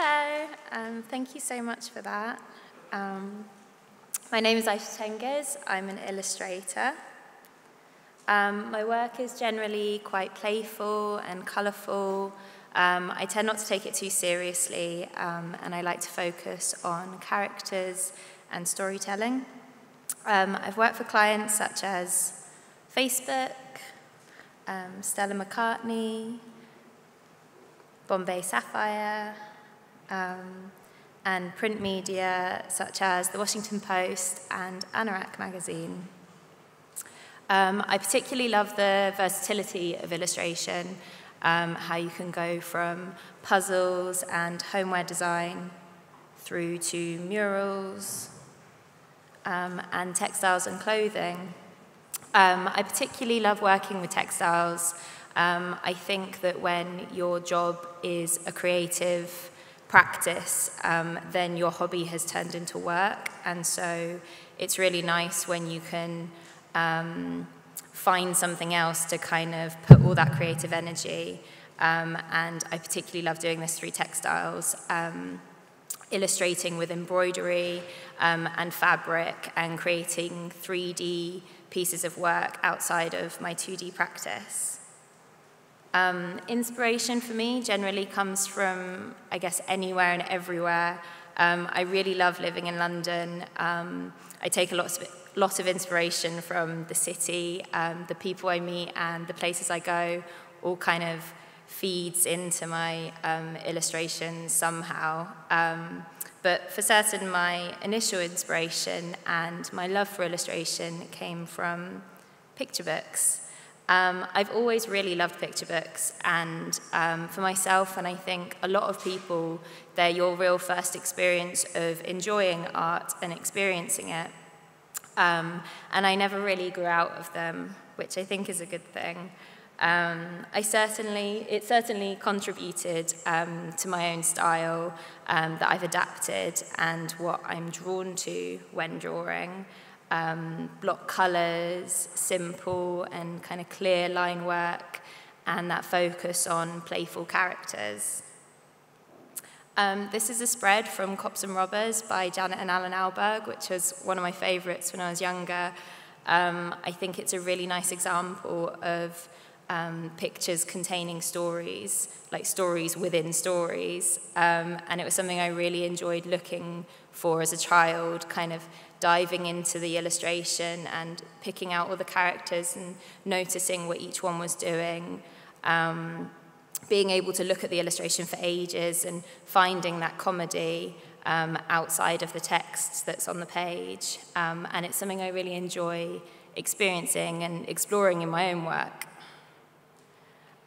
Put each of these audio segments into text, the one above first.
Hello, um, thank you so much for that. Um, my name is Aysha Tengiz, I'm an illustrator. Um, my work is generally quite playful and colourful. Um, I tend not to take it too seriously, um, and I like to focus on characters and storytelling. Um, I've worked for clients such as Facebook, Stella McCartney, Bombay Sapphire, um, and print media such as the Washington Post and Anorak magazine. Um, I particularly love the versatility of illustration, um, how you can go from puzzles and homeware design through to murals um, and textiles and clothing. Um, I particularly love working with textiles. Um, I think that when your job is a creative practice, um, then your hobby has turned into work. And so it's really nice when you can um, find something else to kind of put all that creative energy. Um, and I particularly love doing this through textiles, um, illustrating with embroidery um, and fabric and creating 3D pieces of work outside of my 2D practice. Um, inspiration for me generally comes from, I guess, anywhere and everywhere. Um, I really love living in London. Um, I take a lot of, lot of inspiration from the city, um, the people I meet, and the places I go. All kind of feeds into my um, illustrations somehow. Um, but for certain, my initial inspiration and my love for illustration came from picture books. Um, I've always really loved picture books, and um, for myself, and I think a lot of people, they're your real first experience of enjoying art and experiencing it. Um, and I never really grew out of them, which I think is a good thing. Um, I certainly, it certainly contributed um, to my own style um, that I've adapted and what I'm drawn to when drawing um, block colours, simple and kind of clear line work, and that focus on playful characters. Um, this is a spread from Cops and Robbers by Janet and Allan Ahlberg, which was one of my favourites when I was younger. Um, I think it's a really nice example of um, pictures containing stories, like stories within stories. Um, and it was something I really enjoyed looking for as a child, kind of diving into the illustration and picking out all the characters and noticing what each one was doing. Um, being able to look at the illustration for ages and finding that comedy um, outside of the text that's on the page. Um, and it's something I really enjoy experiencing and exploring in my own work.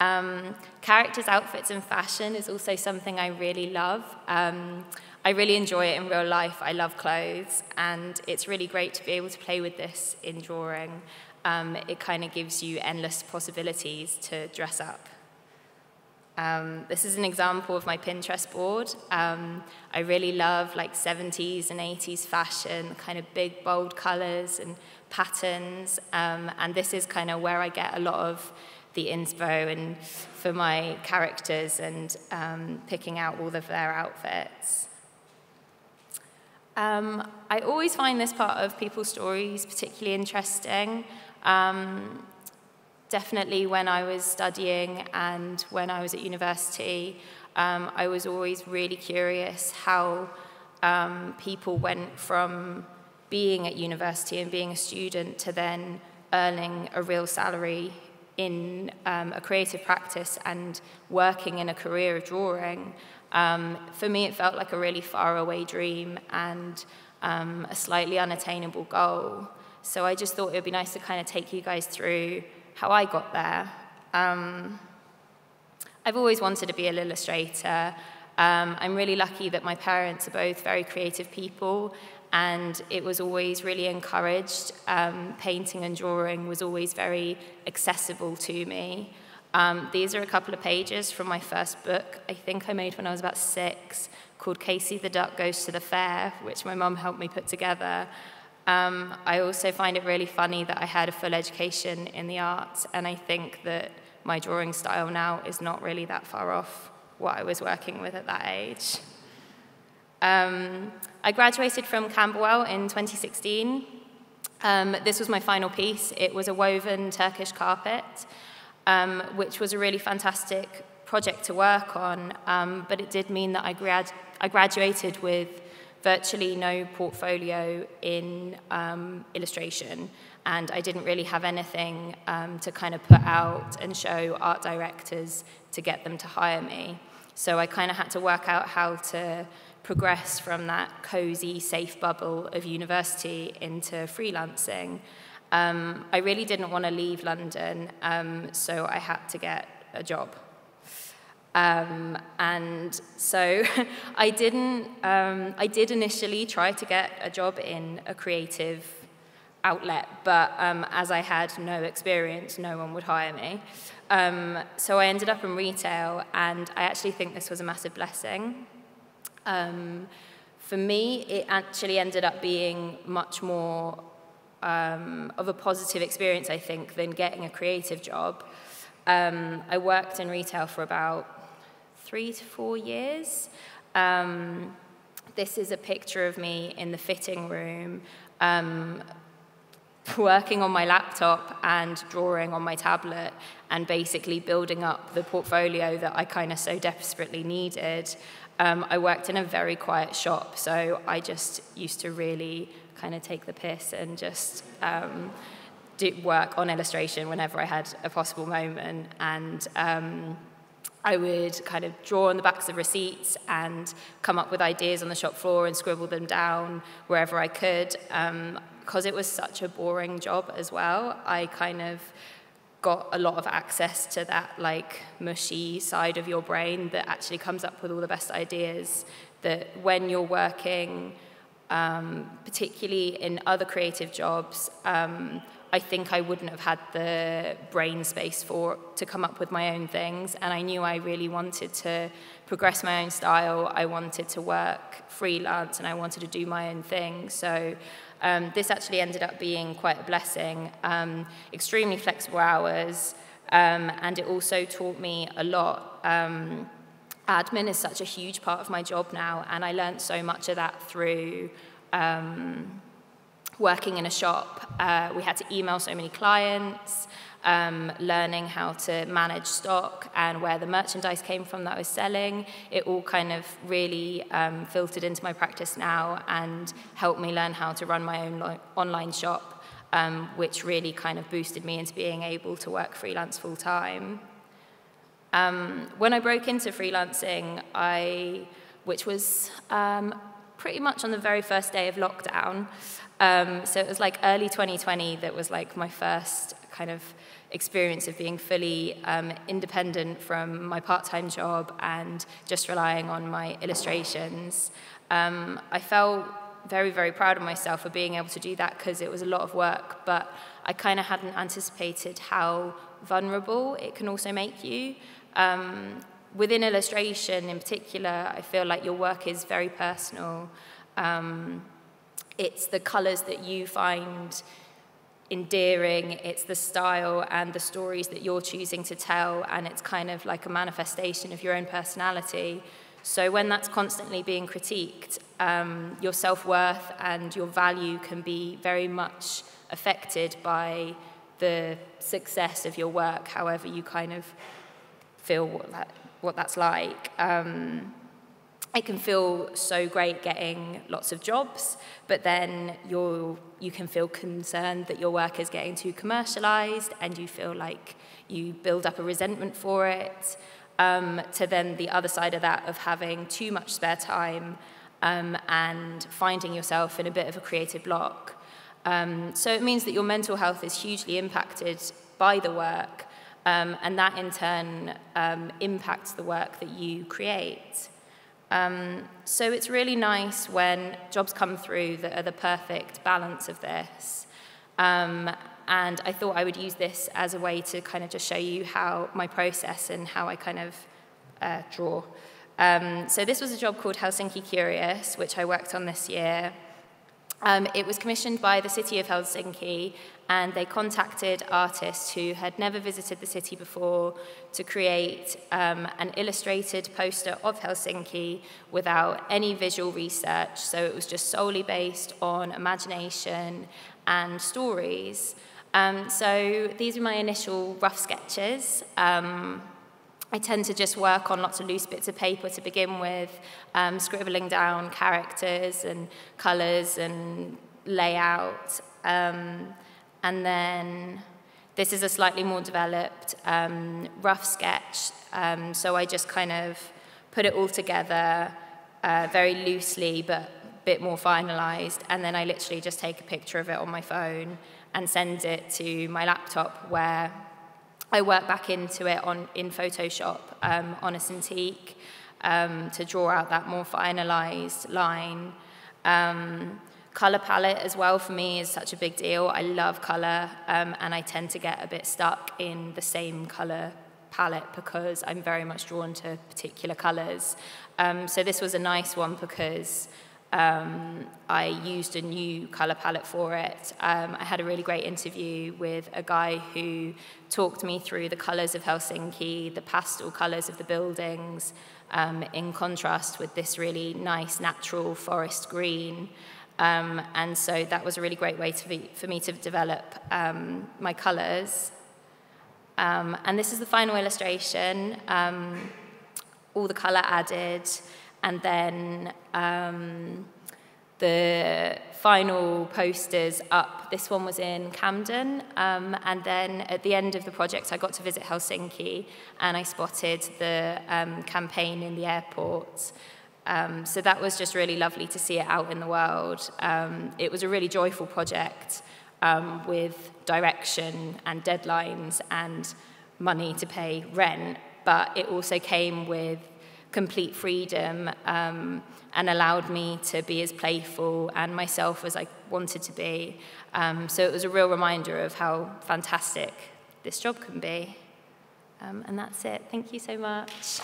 Um, characters, outfits, and fashion is also something I really love. Um, I really enjoy it in real life. I love clothes, and it's really great to be able to play with this in drawing. Um, it kind of gives you endless possibilities to dress up. Um, this is an example of my Pinterest board. Um, I really love like 70s and 80s fashion, kind of big, bold colors and patterns. Um, and this is kind of where I get a lot of the inspo and for my characters and um, picking out all of their outfits. Um, I always find this part of people's stories particularly interesting. Um, definitely when I was studying and when I was at university, um, I was always really curious how um, people went from being at university and being a student to then earning a real salary in um, a creative practice and working in a career of drawing. Um, for me, it felt like a really faraway dream and um, a slightly unattainable goal. So I just thought it would be nice to kind of take you guys through how I got there. Um, I've always wanted to be an illustrator. Um, I'm really lucky that my parents are both very creative people and it was always really encouraged. Um, painting and drawing was always very accessible to me. Um, these are a couple of pages from my first book, I think I made when I was about six, called Casey the Duck Goes to the Fair, which my mum helped me put together. Um, I also find it really funny that I had a full education in the arts, and I think that my drawing style now is not really that far off what I was working with at that age. Um, I graduated from Camberwell in 2016. Um, this was my final piece. It was a woven Turkish carpet, um, which was a really fantastic project to work on, um, but it did mean that I, grad I graduated with virtually no portfolio in um, illustration, and I didn't really have anything um, to kind of put out and show art directors to get them to hire me. So I kind of had to work out how to progress from that cozy, safe bubble of university into freelancing. Um, I really didn't want to leave London, um, so I had to get a job. Um, and so I didn't, um, I did initially try to get a job in a creative outlet, but um, as I had no experience, no one would hire me. Um, so I ended up in retail, and I actually think this was a massive blessing. Um, for me, it actually ended up being much more um, of a positive experience, I think, than getting a creative job. Um, I worked in retail for about three to four years. Um, this is a picture of me in the fitting room, um, working on my laptop and drawing on my tablet and basically building up the portfolio that I kind of so desperately needed. Um, I worked in a very quiet shop, so I just used to really kind of take the piss and just um, do work on illustration whenever I had a possible moment. And um, I would kind of draw on the backs of receipts and come up with ideas on the shop floor and scribble them down wherever I could. because um, it was such a boring job as well, I kind of got a lot of access to that like mushy side of your brain that actually comes up with all the best ideas that when you're working um, particularly in other creative jobs um, I think I wouldn't have had the brain space for to come up with my own things. And I knew I really wanted to progress my own style. I wanted to work freelance and I wanted to do my own thing. So um, this actually ended up being quite a blessing, um, extremely flexible hours, um, and it also taught me a lot. Um, admin is such a huge part of my job now, and I learned so much of that through um, working in a shop. Uh, we had to email so many clients um, learning how to manage stock and where the merchandise came from that I was selling. It all kind of really um, filtered into my practice now and helped me learn how to run my own online shop, um, which really kind of boosted me into being able to work freelance full time. Um, when I broke into freelancing, I, which was um, pretty much on the very first day of lockdown, um, so it was like early 2020 that was like my first kind of experience of being fully um, independent from my part-time job and just relying on my illustrations. Um, I felt very, very proud of myself for being able to do that because it was a lot of work, but I kind of hadn't anticipated how vulnerable it can also make you. Um, within illustration in particular, I feel like your work is very personal. Um, it's the colors that you find endearing, it's the style and the stories that you're choosing to tell, and it's kind of like a manifestation of your own personality. So when that's constantly being critiqued, um, your self-worth and your value can be very much affected by the success of your work, however you kind of feel what, that, what that's like. Um, it can feel so great getting lots of jobs, but then you're, you can feel concerned that your work is getting too commercialized and you feel like you build up a resentment for it. Um, to then the other side of that of having too much spare time um, and finding yourself in a bit of a creative block. Um, so it means that your mental health is hugely impacted by the work, um, and that in turn um, impacts the work that you create. Um, so it's really nice when jobs come through that are the perfect balance of this. Um, and I thought I would use this as a way to kind of just show you how my process and how I kind of uh, draw. Um, so this was a job called Helsinki Curious, which I worked on this year. Um, it was commissioned by the city of Helsinki and they contacted artists who had never visited the city before to create um, an illustrated poster of Helsinki without any visual research. So it was just solely based on imagination and stories. Um, so these were my initial rough sketches. Um, I tend to just work on lots of loose bits of paper to begin with, um, scribbling down characters and colours and layout. Um, and then this is a slightly more developed um, rough sketch. Um, so I just kind of put it all together uh, very loosely, but a bit more finalized. And then I literally just take a picture of it on my phone and send it to my laptop where I work back into it on, in Photoshop um, on a Cintiq um, to draw out that more finalized line. Um, color palette as well for me is such a big deal. I love color um, and I tend to get a bit stuck in the same color palette because I'm very much drawn to particular colors. Um, so this was a nice one because um, I used a new color palette for it. Um, I had a really great interview with a guy who talked me through the colors of Helsinki, the pastel colors of the buildings, um, in contrast with this really nice natural forest green. Um, and so that was a really great way be, for me to develop um, my colors. Um, and this is the final illustration, all the color added. And then um, the final posters up, this one was in Camden. Um, and then at the end of the project, I got to visit Helsinki and I spotted the um, campaign in the airport. Um, so that was just really lovely to see it out in the world. Um, it was a really joyful project um, with direction and deadlines and money to pay rent, but it also came with complete freedom um, and allowed me to be as playful and myself as I wanted to be. Um, so it was a real reminder of how fantastic this job can be. Um, and that's it. Thank you so much.